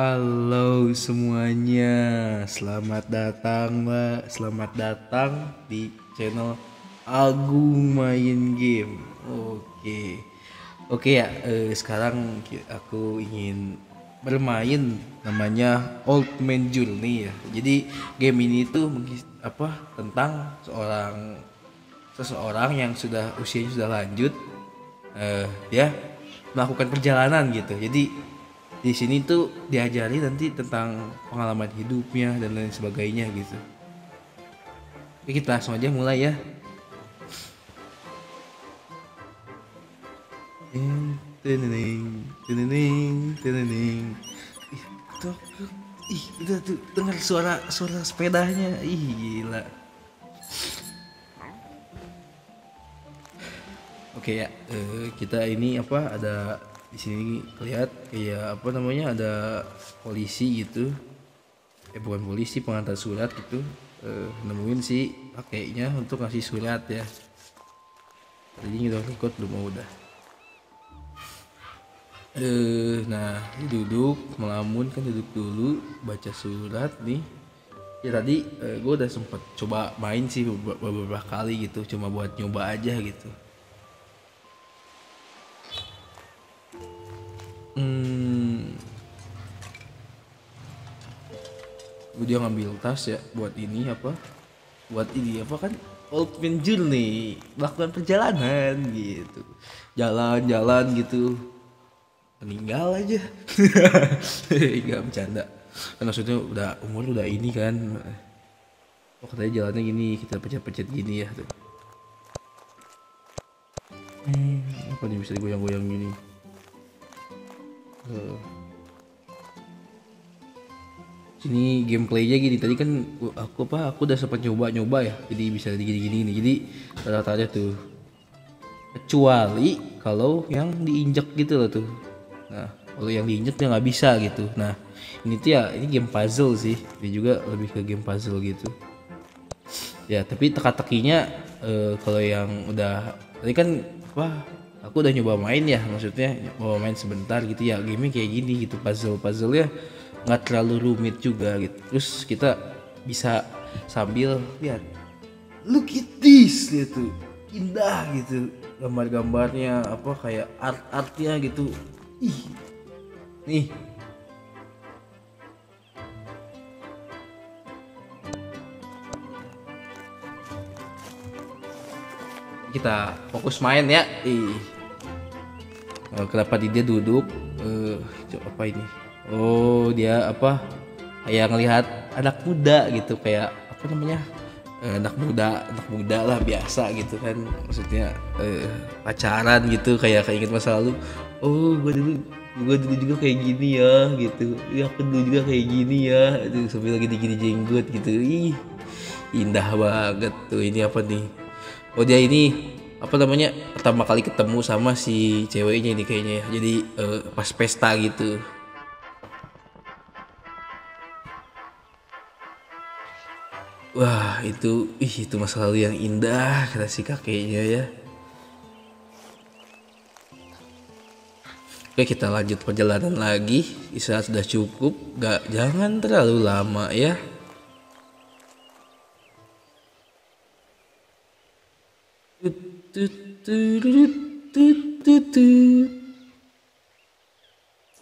Halo semuanya, selamat datang mbak, selamat datang di channel Agung Main Game. Oke, oke ya. eh, sekarang aku ingin bermain namanya Old Man Journey ya. Jadi game ini tuh apa tentang seorang seseorang yang sudah usianya sudah lanjut, eh, ya melakukan perjalanan gitu. Jadi di sini tuh diajari nanti tentang pengalaman hidupnya dan lain sebagainya gitu. Oke kita langsung aja mulai ya. Teneneng, teneneng. Ih, tuh, ih, udah tuh dengar suara suara sepedanya. Ih, gila. Oke ya, eh, kita ini apa ada di sini lihat kayak apa namanya ada polisi gitu. Eh bukan polisi pengantar surat gitu. Eh, nemuin si kakeknya untuk ngasih surat ya. Jadi udah record belum mau udah. Eh, nah duduk melamun kan duduk dulu baca surat nih. Ya tadi gue udah sempet coba main sih beberapa kali gitu, cuma buat nyoba aja gitu. Hmm. Dia ngambil tas ya buat ini apa? Buat ini apa kan? Old Man Journey melakukan perjalanan gitu. Jalan-jalan gitu. Meninggal aja. Enggak bercanda. Kan maksudnya udah umur udah ini kan. Oh katanya jalannya gini, kita pencet-pencet gini ya tuh. Hmm, apa nih bisa digoyang-goyang gini? Eh. Sini gameplaynya gini tadi kan aku apa aku udah sempat nyoba-nyoba ya jadi bisa gini-gini jadi rata-rata tuh kecuali kalau yang diinjek gitu loh tuh. Nah kalau yang diinjek dia nggak bisa gitu. Nah ini tuh ya ini game puzzle sih. Dia juga lebih ke game puzzle gitu. Ya tapi teka-tekinya eh, kalau yang udah tadi kan wah aku udah nyoba main ya maksudnya nyoba main sebentar gitu ya. Game kayak gini gitu puzzle puzzle ya nggak terlalu rumit juga gitu. Terus kita bisa sambil lihat look at this gitu. Indah gitu gambar-gambarnya apa kayak art artnya gitu. Ih nih kita fokus main ya. Ih Eh, kenapa dia duduk? Eh co- apa ini? Oh dia apa? Kayak ngelihat anak muda gitu kayak apa namanya? Eh, anak muda anak muda lah biasa gitu kan. Maksudnya eh, pacaran gitu kayak kayak inget masa lalu. Oh gue dulu gue dulu juga kayak gini ya gitu. Ya aku dulu juga kayak gini ya. Itu sambil lagi gini jenggot gitu. Ih indah banget tuh ini apa nih oh dia ini apa namanya pertama kali ketemu sama si ceweknya ini kayaknya ya. Jadi eh, pas pesta gitu. Wah itu ih itu masa lalu yang indah kata si kakeknya ya. Oke kita lanjut perjalanan lagi. Istirahat sudah cukup. Gak jangan terlalu lama ya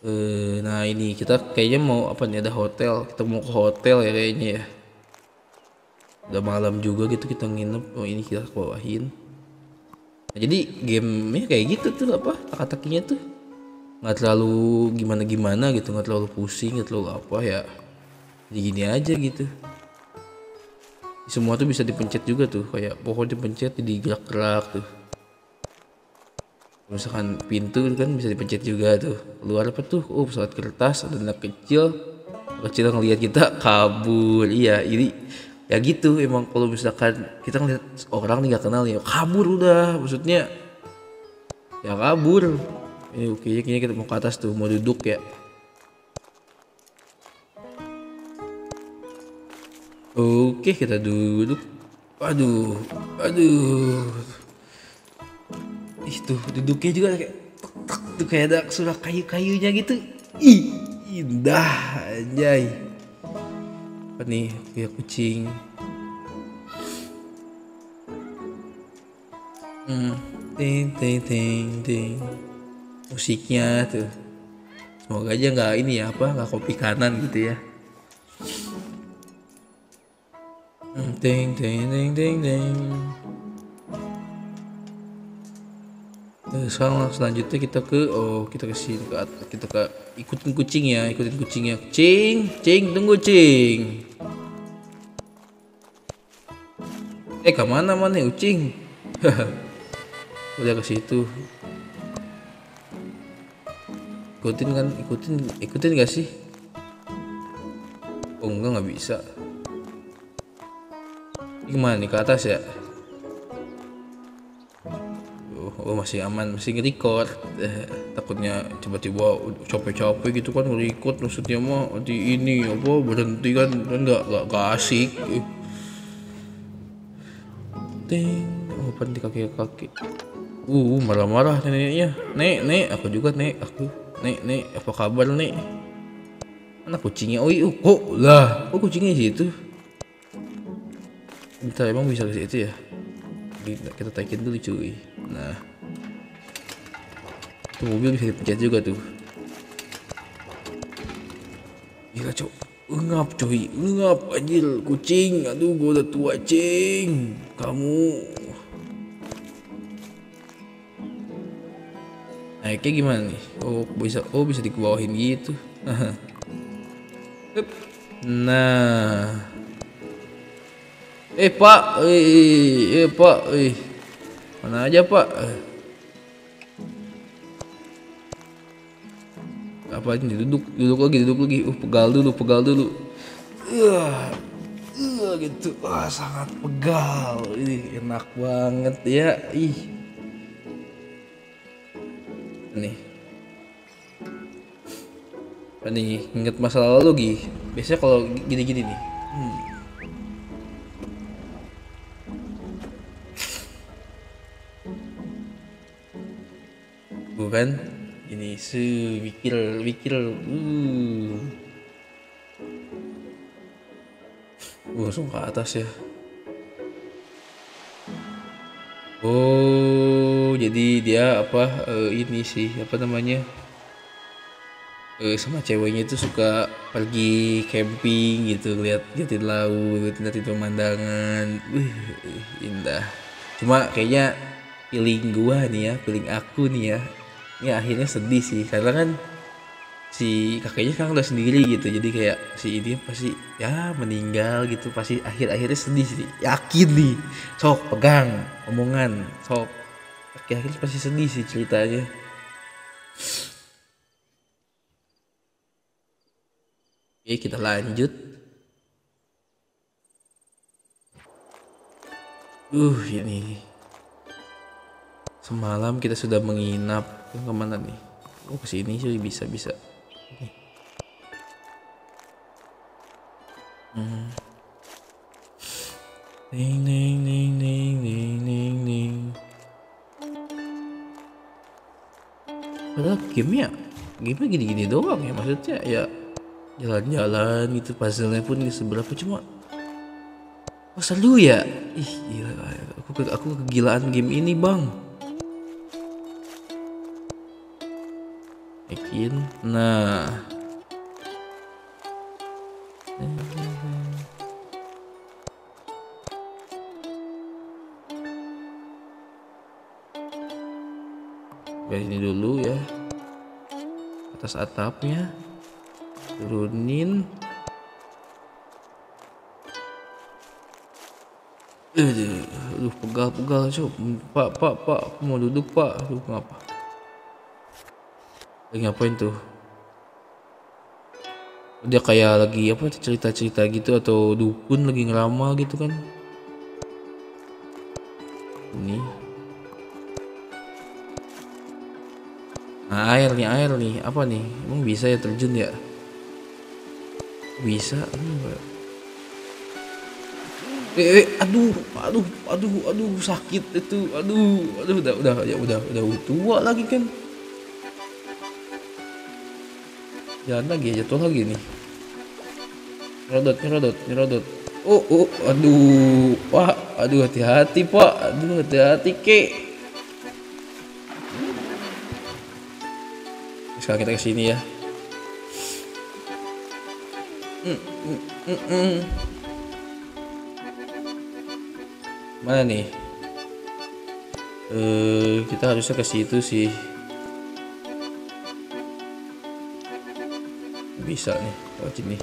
Eh, nah ini kita kayaknya mau apa nih ada hotel. Kita mau ke hotel ya kayaknya ya. Udah malam juga gitu kita nginep. Oh ini kita bawahin. Nah, jadi gamenya kayak gitu tuh apa teka-tekinya tuh. Nggak terlalu gimana gimana gitu nggak terlalu pusing nggak terlalu apa ya. Jadi gini aja gitu semua tuh bisa dipencet juga tuh kayak pohon dipencet jadi gerak-gerak tuh misalkan pintu kan bisa dipencet juga tuh. Keluar apa tuh? Oh pesawat kertas ada anak kecil. Kecil ngelihat kita kabur. Iya ini ya gitu. Emang kalau misalkan kita ngeliat orang nih gak kenal ya kabur udah. Maksudnya ya kabur. Ini oke kayaknya kita mau ke atas tuh mau duduk ya Oke kita duduk. Aduh Ih tuh duduknya juga kayak tek, tek, tuh kayak ada suara kayu-kayunya gitu. Ih indah anjay. Apa nih kayak kucing? Hmm ting ting ting ting. Musiknya tuh. Semoga aja nggak ini ya apa nggak kopi kanan gitu ya Ting ting ting ting ting Nah, sekarang selanjutnya kita ke oh kita ke sini ke kita ke ikutin kucing ya ikutin kucingnya kucing cing tunggu cing. Eh ke mana mana kucing? Udah ke situ. Ikutin kan ikutin ikutin gak sih? Oh enggak nggak bisa Gimana nih ke atas ya? Oh, oh masih aman masih nge-record. Eh, takutnya tiba-tiba capek-capek gitu kan nge-record maksudnya mah di ini apa berhenti kan kan nggak nggak asik. Ting oh apa di kaki kaki. Uh marah-marah neneknya. Nek nek aku juga nek aku. Nek nek apa kabar nek? Mana kucingnya? Oh iya kok lah kok kucingnya situ Bentar emang bisa ke situ ya? Kita, kita taikin dulu cuy. Nah. Itu mobil bisa dipencet juga tuh. Gila cok. Ngap coy ngap anjir. Kucing. Aduh gua udah tua cing. Kamu. Naiknya gimana nih? Oh bisa oh bisa dikebawahin gitu. Nah eh pak eh, eh pak eh. Mana aja pak? Apa ini? Duduk duduk lagi duduk lagi. Uh pegal dulu pegal dulu. Uh, uh, gitu. Wah sangat pegal. Ini enak banget ya. Ih. Nih. Nih inget masa lalu Gi biasanya kalau gini-gini nih bukan ini se mikir mikir uh. Uh langsung ke atas ya. Oh jadi dia apa eh, ini sih apa namanya? Eh, sama ceweknya itu suka pergi camping gitu lihat liatin laut liatin pemandangan. Wih, indah. Cuma kayaknya feeling gua nih ya feeling aku nih ya ini akhirnya sedih sih karena kan si kakeknya sekarang udah sendiri gitu jadi kayak si ini pasti ya meninggal gitu pasti akhir akhirnya sedih sih yakin nih sok pegang omongan sok. Akhir akhirnya pasti sedih sih ceritanya. Oke kita lanjut. Uh ini. Semalam kita sudah menginap ke ke mana nih oh ke sini sih bisa bisa Nih. hmm. Ning ning ning ning ning ning ning. Padahal game ya game gini-gini doang ya maksudnya ya jalan-jalan gitu puzzle-nya pun di seberapa cuma Oh seru ya Ih gila aku, aku kegilaan game ini bang Bikin Nah Biar ini dulu ya Atas atapnya Turunin Aduh, pegal-pegal cok. Pak, pak, pak, mau duduk pak. Aduh, ngapa? Lagi ngapain tuh? Dia kayak lagi apa cerita-cerita gitu atau dukun lagi ngeramal gitu kan? Ini. Nah, air nih, air nih. Apa nih? Emang bisa ya terjun ya? Bisa. Eh, eh, aduh, aduh, aduh, aduh, sakit itu, aduh, aduh, udah, udah, ya udah, udah tua lagi kan. Jalan lagi jatuh lagi nih. Nyerudut nyerudut nyerudut. Oh oh aduh pak. Aduh hati-hati pak. Aduh hati-hati ke sekarang kita ke sini ya. Mm, mm, mm, mm. mana nih? Eh kita harusnya ke situ sih bisa nih kalau gini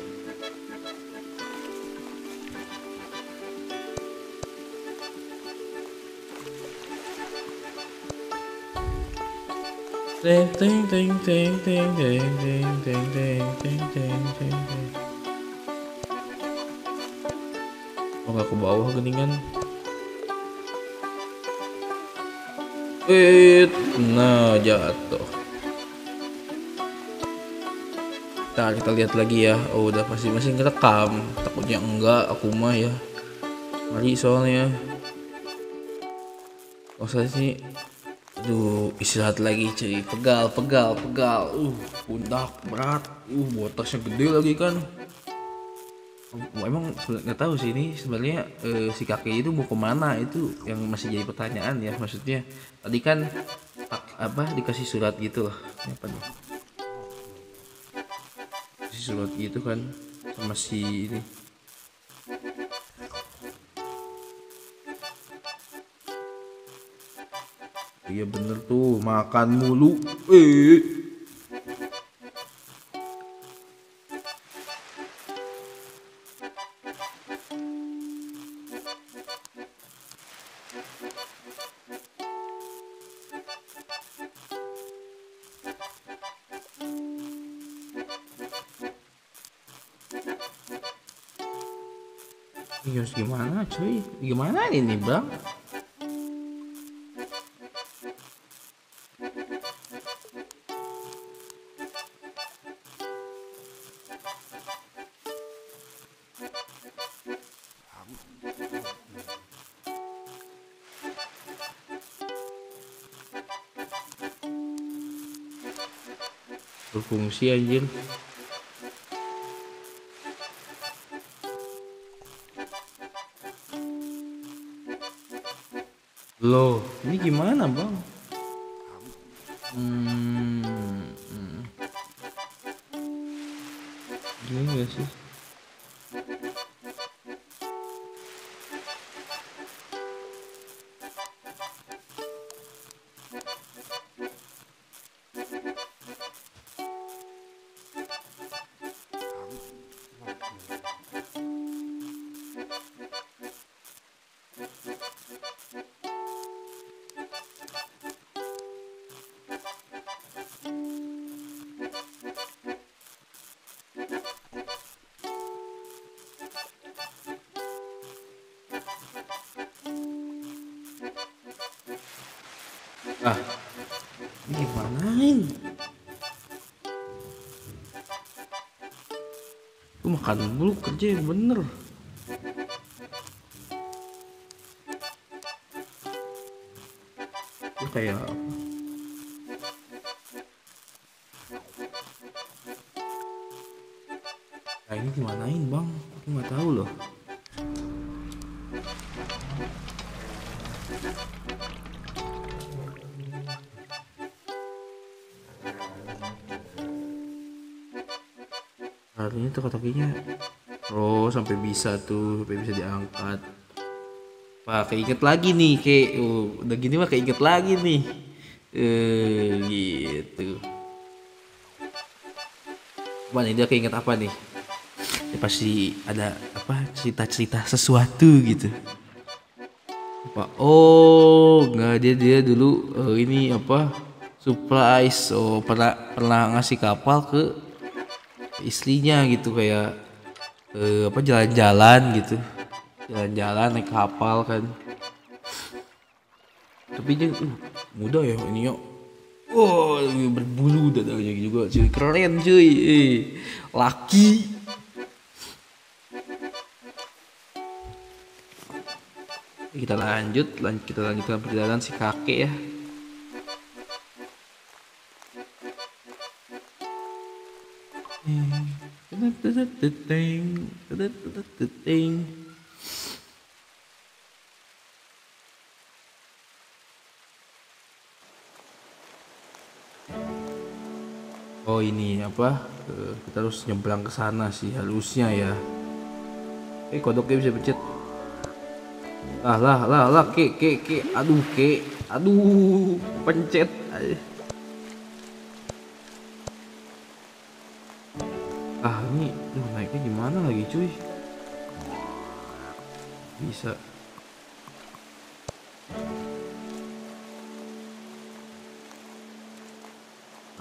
Ting ting ting ting ting ting ting ting ting ting ting ting ting Oh nggak ke bawah geningan Eh, nah jatuh. Nah kita lihat lagi ya. Oh udah pasti masih ngerekam. Takutnya enggak, aku mah ya. Mari soalnya. Oh saya sih. Aduh istirahat lagi cuy. Pegal, pegal, pegal. Uh pundak berat. Uh botasnya gede lagi kan. Oh, emang nggak tahu sih ini sebenarnya eh, si kakek itu mau ke mana itu yang masih jadi pertanyaan ya maksudnya tadi kan apa dikasih surat gitu loh apa nih surat gitu kan sama si ini. Iya bener tuh makan mulu. Eh Ini harus gimana cuy? Gimana ini bang? Berfungsi anjir. Loh, ini gimana bang? Hmm, hmm. Gini gak sih? Ah, ini gimanain? Lu makan dulu kerja yang bener. Kayak Harusnya tuh kakinya Oh sampai bisa tuh Sampai bisa diangkat. Pak keinget lagi nih kayak oh, Udah gini mah keinget lagi nih. Eh gitu. Mana dia keinget apa nih? Ya, Pasti ada apa cerita-cerita sesuatu gitu. Apa? Oh nggak dia dia dulu eh, ini apa surprise. Oh pernah pernah ngasih kapal ke istrinya gitu kayak eh, apa jalan-jalan gitu. Jalan-jalan naik kapal kan. Tapi dia uh, muda ya ini yuk. Wow, berbulu dadanya juga cuy. Keren cuy. Eh, laki. Kita lanjut lanjut kita lanjutkan perjalanan si kakek ya Oh ini apa? Eh, kita harus nyebrang ke sana sih halusnya ya. Eh kodoknya bisa pencet. Ah lah lah lah ke ke ke aduh ke aduh pencet. Ah ini duh, naiknya gimana lagi cuy? Bisa.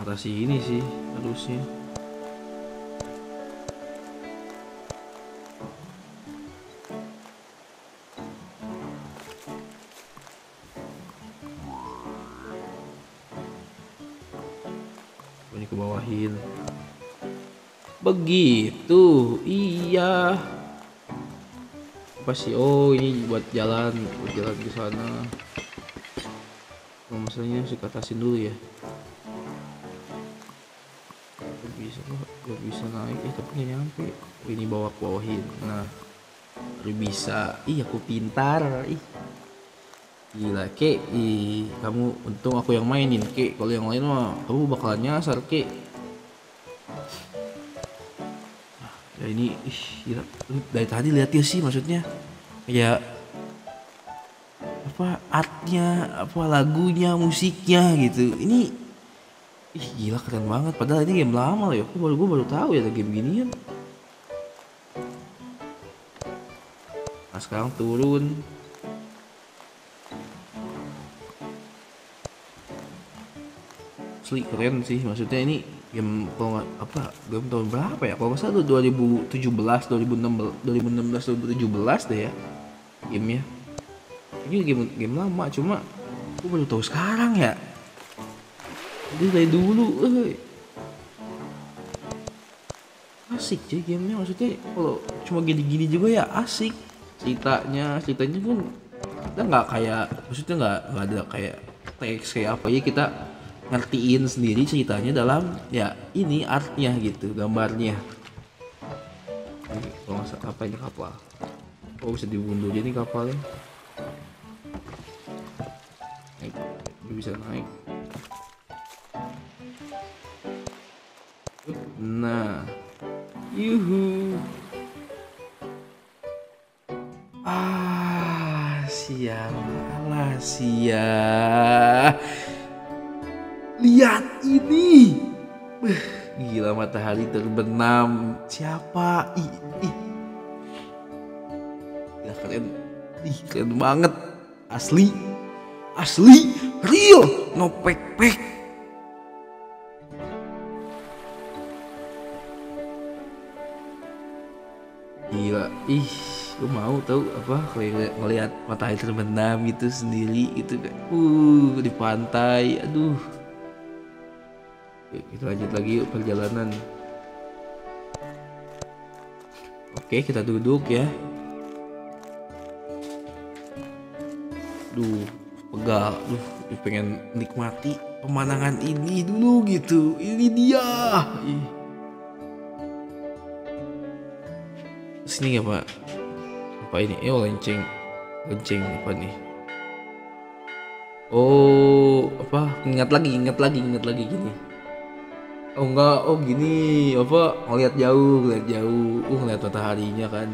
atas ini sih harusnya begitu iya. Apa sih? Oh ini buat jalan buat jalan ke sana. Oh, masalahnya harus katasin dulu ya. Gak bisa gak bisa naik. Eh tapi gak nyampe. Ini bawa bawahin. Nah baru bisa. Ih aku pintar. Ih. Gila ke ih kamu untung aku yang mainin ke kalau yang lain mah kamu bakalan nyasar ke ya ini ih gila. Dari tadi lihat ya sih maksudnya. Ya apa artnya apa lagunya musiknya gitu. Ini ih gila keren banget. Padahal ini game lama loh ya. Aku baru gue baru tahu ya ada game ginian. Nah sekarang turun. Asli keren sih maksudnya ini game kalau nggak apa game tahun berapa ya? Kalau nggak salah tuh 2017 2016 2016 2017 deh ya gamenya. Ini game game lama cuma aku baru tahu sekarang ya. Jadi dari dulu eh. asik sih gamenya maksudnya kalau cuma gini-gini juga ya asik. Ceritanya ceritanya pun kita nggak kayak maksudnya nggak ada kayak teks kayak apa ya kita ngertiin sendiri ceritanya dalam ya ini artnya gitu gambarnya. Ini kalau nggak salah apa ini kapal? Oh bisa diunduh jadi kapalnya. Naik Ini bisa naik. Nah yuhu. Ah sialah sia matahari terbenam. Siapa? Ih, ih. Gila keren. Ih keren banget. Asli. Asli. Real. No pek pek. Gila. Ih gue mau tahu apa ngeliat, ngeliat matahari terbenam gitu sendiri gitu kan. Uh di pantai. Aduh kita lanjut lagi yuk perjalanan. Oke kita duduk ya. Duh pegal duh pengen nikmati pemandangan ini dulu gitu. Ini dia. Sini ya pak? Apa ini? Eh oh, lenceng. Lenceng apa nih? Oh apa? Ingat lagi ingat lagi ingat lagi gini oh enggak. Oh gini. Apa? Ngeliat jauh ngeliat jauh. Uh ngeliat mataharinya kan.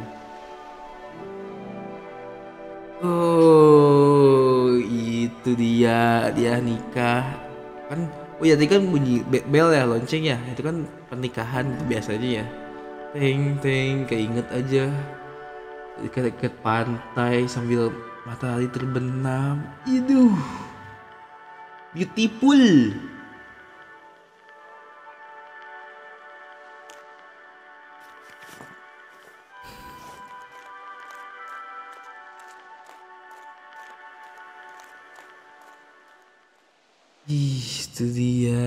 Oh itu dia. Dia nikah. Kan oh ya tadi kan bunyi be- bel ya lonceng ya. Itu kan pernikahan biasanya ya. Teng teng keinget aja. Dekat-dekat pantai sambil matahari terbenam. Itu beautiful Ih, itu dia.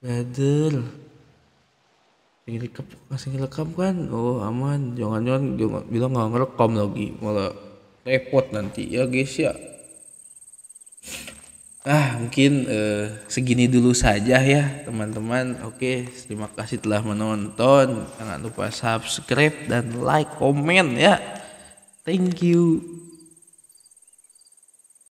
Brother. Ini rekam, masih ngerekam kan? Oh aman, jangan-jangan jangan bilang nggak ngerekam lagi, malah repot nanti ya guys ya. ah mungkin eh, segini dulu saja ya teman-teman oke terima kasih telah menonton jangan lupa subscribe dan like komen ya thank you